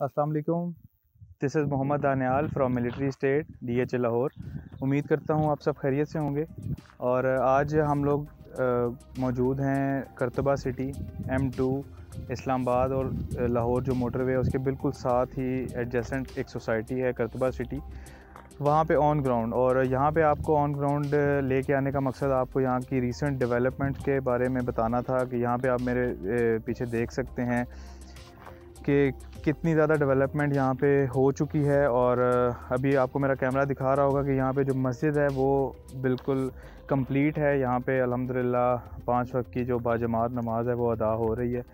अस्सलाम वालेकुम। This is Mohammad Daniyal from military state D DHA Lahore उम्मीद करता हूँ आप सब खैरियत से होंगे। और आज हम लोग मौजूद हैं Qurtaba city M two Islamabad और लाहौर जो मोटरवे है, उसके बिल्कुल साथ ही एडजेसेंट एक सोसाइटी है, करतबा सिटी। वहाँ पे ऑन ग्राउंड और यहाँ पे आपको ऑन ग्राउंड लेके आने का मकसद आपको यहाँ की रीसेंट डेवलपमेंट के बारे में बताना था कि यहाँ पे आप मेरे पीछे देख सकते हैं। कि कितनी ज़्यादा डेवलपमेंट यहाँ पे हो चुकी है और अभी आपको मेरा कैमरा दिखा रहा होगा कि यहाँ पे जो मस्जिद है वो बिल्कुल कंप्लीट है। यहाँ पे अल्हम्दुलिल्लाह पाँच वक्त की जो बाजमात नमाज़ है वो अदा हो रही है।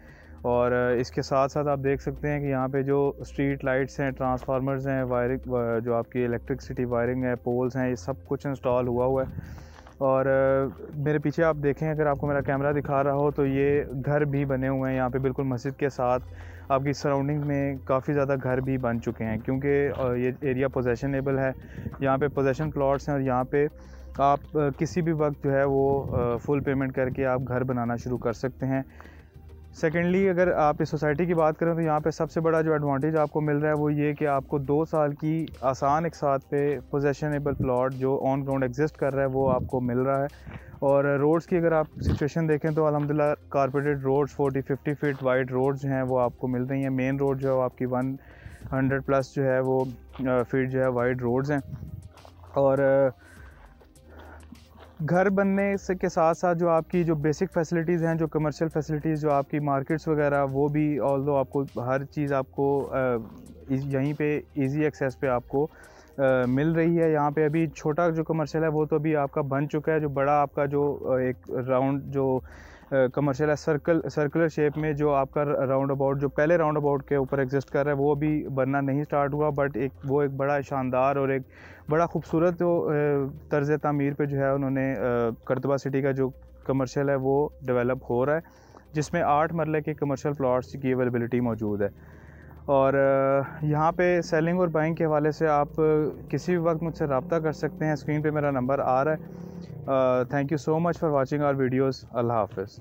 और इसके साथ साथ आप देख सकते हैं कि यहाँ पे जो स्ट्रीट लाइट्स हैं ट्रांसफार्मर्स हैं वायरिंग जो आपकी इलेक्ट्रिकसिटी वायरिंग है पोल्स हैं, ये सब कुछ इंस्टॉल हुआ हुआ है। और मेरे पीछे आप देखें, अगर आपको मेरा कैमरा दिखा रहा हो तो ये घर भी बने हुए हैं यहाँ पे बिल्कुल मस्जिद के साथ। आपकी सराउंडिंग में काफ़ी ज़्यादा घर भी बन चुके हैं, क्योंकि ये एरिया पोजेशनेबल है। यहाँ पे पोजेशन प्लॉट्स हैं और यहाँ पे आप किसी भी वक्त जो है वो फुल पेमेंट करके आप घर बनाना शुरू कर सकते हैं। सेकेंडली अगर आप इस सोसाइटी की बात करें तो यहाँ पे सबसे बड़ा जो एडवांटेज आपको मिल रहा है वो ये कि आपको दो साल की आसान एक साथ पे पोजेशनेबल प्लॉट जो ऑन ग्राउंड एग्जिस्ट कर रहा है वो आपको मिल रहा है। और रोड्स की अगर आप सिचुएशन देखें तो अलहमदिल्ला carpeted roads 40 50 feet wide roads हैं वो आपको मिल रही हैं। मेन रोड जो है आपकी 100 प्लस जो है वो फीट जो है वाइड रोड्स हैं। और घर बनने से के साथ साथ जो आपकी जो बेसिक फैसिलिटीज़ हैं जो कमर्शियल फैसिलिटीज़ जो आपकी मार्केट्स वगैरह वो भी ऑल दो आपको हर चीज़ आपको यहीं पे इजी एक्सेस पे आपको आ, मिल रही है। यहाँ पे अभी छोटा जो कमर्शियल है वो तो अभी आपका बन चुका है जो बड़ा आपका जो एक राउंड जो कमर्शियल सर्कल सर्कुलर शेप में जो आपका राउंड अबाउट जो पहले राउंड अबाउट के ऊपर एग्जिस्ट कर रहा है, वो अभी बनना नहीं स्टार्ट हुआ बट एक, वो एक बड़ा शानदार और एक बड़ा खूबसूरत जो तर्ज तमीर पे जो है उन्होंने करतबा सिटी का जो कमर्शियल है, वो डेवलप हो रहा है, जिसमें आठ मरल के कमर्शियल प्लाट्स की अवेलेबलिटी मौजूद है। और यहाँ पे सेलिंग और बाइंग के हवाले से आप किसी भी वक्त मुझसे रबता कर सकते हैं। स्क्रीन पे मेरा नंबर आ रहा है। Thank you so much for watching our videos अल्लाह हाफिज़।